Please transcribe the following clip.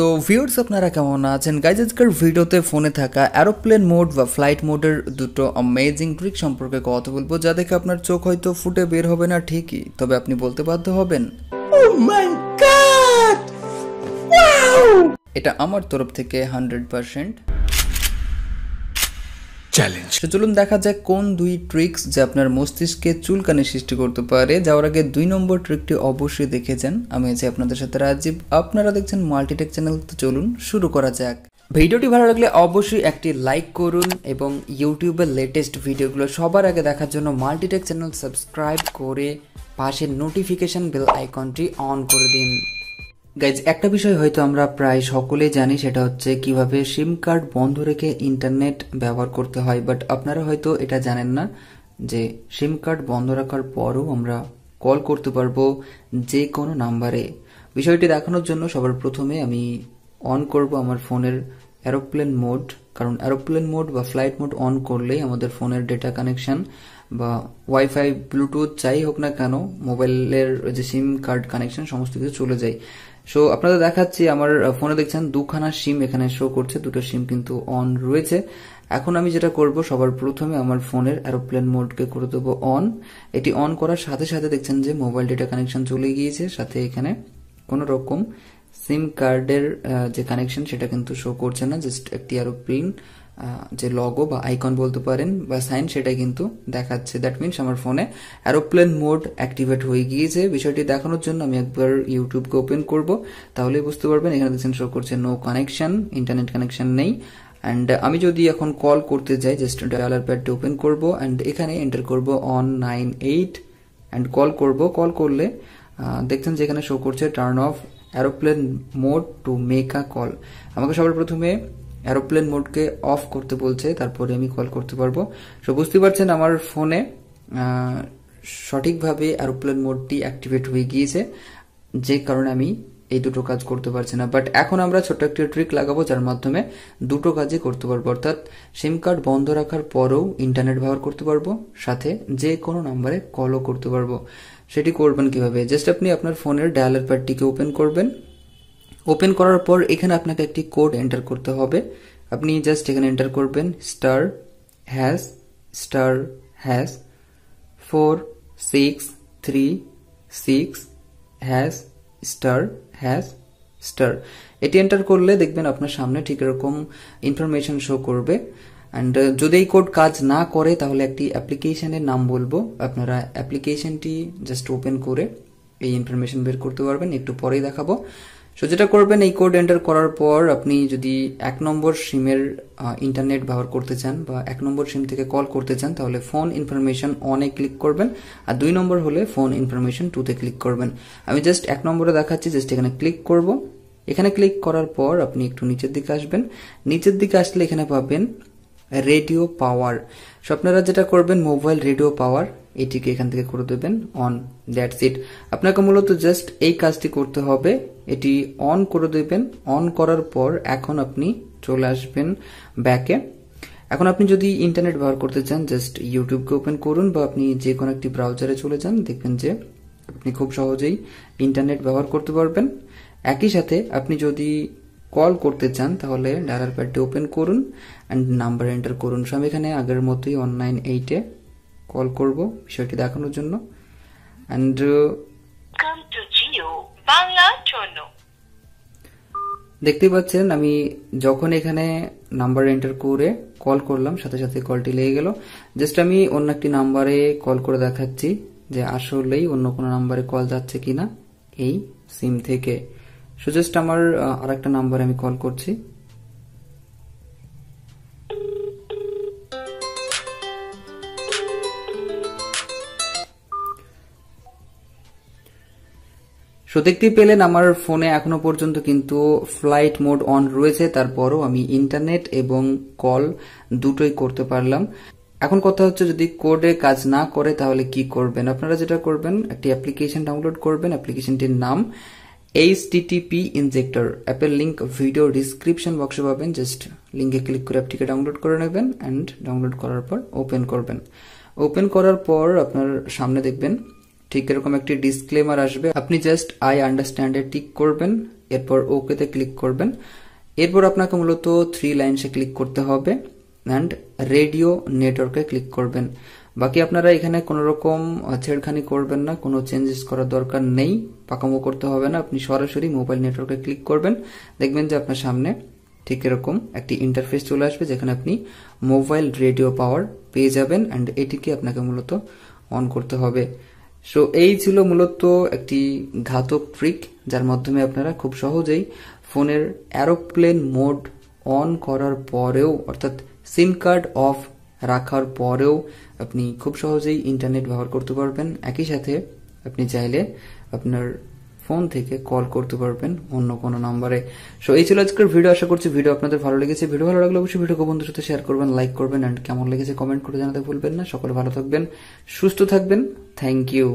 তো ভিউর্স আপনারা কেমন আছেন? গাইজ আজকের ভিডিওতে ফোনে থাকা অ্যারোপ্লেন মোড বা ফ্লাইট মোডের দুটো অ্যামেজিং ট্রিক সম্পর্কে কথা বলব যা দেখে আপনার চোখ হয়তো ফুটে বের হবে না ঠিকই তবে আপনি বলতে বাধ্য হবেন। এটা আমার তরফ থেকে হান্ড্রেড পার্সেন্ট চ্যালেঞ্জ তো চলুন দেখা যাক কোন দুই ট্রিক্স যা আপনার মস্তিষ্কে চুলকানি সৃষ্টি করতে পারে। যাওয়ার আগে দুই নম্বর ট্রিকটি অবশ্যই দেখেছেন আমি আছি আপনাদের সাথে রাজীব। আপনারা দেখছেন মাল্টিটেক চ্যানেল তো চলুন শুরু করা যাক। ভিডিওটি ভালো লাগলে অবশ্যই একটি লাইক করুন এবং ইউটিউবের লেটেস্ট ভিডিওগুলো সবার আগে দেখার জন্য মাল্টিটেক চ্যানেল সাবস্ক্রাইব করে পাশের নোটিফিকেশন বেল আইকনটি অন করে দিন। গাইজ একটা বিষয় হয়তো আমরা প্রায় সকলেই জানি, সেটা হচ্ছে কীভাবে সিম কার্ড বন্ধ রেখে ইন্টারনেট ব্যবহার করতে হয়। বাট আপনারা হয়তো এটা জানেন না যে সিম কার্ড বন্ধ রাখার পরও আমরা কল করতে পারব যে কোনো নাম্বারে। বিষয়টি দেখানোর জন্য সবার প্রথমে আমি অন করব আমার ফোনের অ্যারোপ্লেন মোড কারণ অ্যারোপ্লেন মোড বা ফ্লাইট মোড অন করলেই আমাদের ফোনের ডেটা কানেকশন বা ওয়াইফাই ব্লুটুথ যাই হোক না কেন, মোবাইলের যে সিম কার্ড কানেকশন সমস্ত কিছু চলে যায়। সো আপনাদের দেখাচ্ছি, আমার ফোনে দেখছেন, দুখানা সিম এখানে শো করছে। দুটো সিম কিন্তু অন রয়েছে। এখন আমি যেটা করব, সবার প্রথমে আমার ফোনের অ্যারোপ্লেন মোডকে করে দেবো অন এটি অন করার সাথে সাথে দেখছেন যে মোবাইল ডেটা কানেকশন চলে গিয়েছে। সাথে এখানে কোনো রকম সিম কার্ডের যে কানেকশন সেটা কিন্তু শো করছে না জাস্ট একটি অ্যারোপ্লেন যে লগো বা আইকন বলতে পারেন বা সাইন সেটা কিন্তু দেখাচ্ছে। দ্যাট মিনস আমার ফোনে অ্যারোপ্লেন মোড অ্যাক্টিভেট হয়ে গিয়েছে। বিষয়টি দেখানোর জন্য আমি একবার ইউটিউবকে ওপেন করব। তাহলেই বুঝতে পারবেন, এখানে দেখছেন শো করছে নো কানেকশন ইন্টারনেট কানেকশন নেই। অ্যান্ড আমি যদি এখন কল করতে যাই জাস্ট ডায়ালার প্যাডটি ওপেন করব অ্যান্ড এখানে এন্টার করব on nine eight and call করব। কল করলে দেখছেন যে এখানে শো করছে turn off aeroplane mode to make a call আমাকে সবার প্রথমে অ্যারোপ্লেন মোডকে অফ করতে বলছে, তারপরে আমি কল করতে পারব। সো বুঝতে পারছেন আমার ফোনে সঠিকভাবে অ্যারোপ্লেন মোডটি অ্যাক্টিভেট হয়ে গিয়েছে। যে কারণে আমি এই দুটো কাজ করতে পারছি না। বাট এখন আমরা ছোট্ট একটি ট্রিক লাগাবো, যার মাধ্যমে দুটো কাজই করতে পারব। অর্থাৎ সিম কার্ড বন্ধ রাখার পরেও ইন্টারনেট ব্যবহার করতে পারব, সাথে যে কোনো নাম্বারে কলও করতে পারব। সেটি করবেন কীভাবে? জাস্ট আপনি আপনার ফোনের ডায়ালার প্যাডটিকে ওপেন করবেন। ওপেন করার পর এখানে আপনাকে একটি কোড এন্টার করতে হবে। আপনি জাস্ট এখানে এন্টার করবেন star hash star hash four six three six hash star hash star এটি এন্টার করলে দেখবেন আপনার সামনে ঠিক এরকম ইনফরমেশন শো করবে। অ্যান্ড যদি এই কোড কাজ না করে, তাহলে একটি অ্যাপ্লিকেশনের নাম বলব। আপনারা অ্যাপ্লিকেশনটি জাস্ট ওপেন করে এই ইনফরমেশন বের করতে পারবেন। একটু পরেই দেখাবো। সো যেটা করবেন, এই কোড এন্টার করার পর আপনি যদি এক নম্বর সিমের ইন্টারনেট ব্যবহার করতে চান বা এক নম্বর সিম থেকে কল করতে চান, তাহলে ফোন ইনফরমেশন অনে ক্লিক করবেন আর দুই নম্বর হলে ফোন ইনফরমেশন টুতে ক্লিক করবেন। আমি জাস্ট এক নম্বরে দেখাচ্ছি জাস্ট এখানে ক্লিক করব। এখানে ক্লিক করার পর আপনি একটু নিচের দিকে আসবেন। নিচের দিকে আসলে এখানে পাবেন রেডিও পাওয়ার সো আপনারা যেটা করবেন মোবাইল রেডিও পাওয়ার এটিকে এখান থেকে করে দেবেন অন দ্যাটস ইট আপনাকে মূলত জাস্ট এই কাজটি করতে হবে। এটি অন করে দেবেন। অন করার পর এখন আপনি চলে আসবেন ব্যাকে এখন আপনি যদি ইন্টারনেট ব্যবহার করতে চান জাস্ট ইউটিউবকে ওপেন করুন বা আপনি যে কোনো একটি ব্রাউজারে চলে যান, দেখবেন যে আপনি খুব সহজেই ইন্টারনেট ব্যবহার করতে পারবেন। একই সাথে আপনি যদি কল করতে চান, তাহলে ডায়ালার প্যাডটি ওপেন করুন অ্যান্ড নাম্বার এন্টার করুন। সো আমি এখানে আগের মতোই অনলাইন এইটে কল করব বিষয়টি দেখানোর জন্য। অ্যান্ড দেখতে পাচ্ছেন আমি যখন এখানে নাম্বার এন্টার করে কল করলাম সাথে সাথে কলটি লেগে গেল। জাস্ট আমি অন্য একটি নাম্বারে কল করে দেখাচ্ছি যে আসলেই অন্য কোনো নাম্বারে কল যাচ্ছে কিনা এই সিম থেকে। সো জাস্ট আমার আর একটা নাম্বারে আমি কল করছি। সো দেখতেই পেলেন আমার ফোনে এখনও পর্যন্ত, কিন্তু ফ্লাইট মোড অন রয়েছে, তারপরও আমি ইন্টারনেট এবং কল দুটোই করতে পারলাম। এখন কথা হচ্ছে, যদি কোডে কাজ না করে, তাহলে কি করবেন? আপনারা যেটা করবেন, একটি অ্যাপ্লিকেশন ডাউনলোড করবেন অ্যাপ্লিকেশনটির নাম এইচ টিটিপি ইনজেক্টর অ্যাপের লিঙ্ক ভিডিও ডিসক্রিপশন বক্সে পাবেন জাস্ট লিঙ্কে ক্লিক করে অ্যাপটিকে ডাউনলোড করে নেবেন অ্যান্ড ডাউনলোড করার পর ওপেন করবেন। ওপেন করার পর আপনার সামনে দেখবেন ঠিক এরকম একটি ডিসক্লেমার আসবে। আপনি জাস্ট আই আন্ডারস্ট্যান্ডে টিক করবেন, এরপর ওকেতে ক্লিক করবেন। এরপর আপনাকে মূলত থ্রি লাইনসে ক্লিক করতে হবে অ্যান্ড রেডিও নেটওয়ার্কে ক্লিক করবেন। বাকি আপনারা এখানে কোনো রকম ছেড়খানি করবেন না, কোনো চেঞ্জেস করার দরকার নেই, পাকামো করতে হবে না, আপনি সরাসরি মোবাইল নেটওয়ার্কে ক্লিক করবেন, দেখবেন যে আপনার সামনে ঠিক এরকম একটি ইন্টারফেস চলে আসবে, যেখানে আপনি মোবাইল রেডিও পাওয়ার পেয়ে যাবেন অ্যান্ড এটিকে আপনাকে মূলত অন করতে হবে। সো এই ছিল মূলত একটি ঘাতক ট্রিক যার মাধ্যমে আপনারা খুব সহজেই ফোনের অ্যারোপ্লেন মোড অন করার পরেও, অর্থাৎ সিম কার্ড অফ রাখার পরেও আপনি খুব সহজেই ইন্টারনেট ব্যবহার করতে পারবেন। একই সাথে আপনি চাইলে আপনার ফোন থেকে কল করতে পারবেন অন্য কোনো নাম্বারে। সো এই ছিল আজকের ভিডিও আশা করছি ভিডিও আপনাদের ভালো লেগেছে। ভিডিও ভালো লাগলে অবশ্যই ভিডিও বন্ধুর সাথে শেয়ার করবেন লাইক করবেন অ্যান্ড কেমন লেগেছে কমেন্ট করে জানাতে ভুলবেন না। সকলে ভালো থাকবেন, সুস্থ থাকবেন। Thank you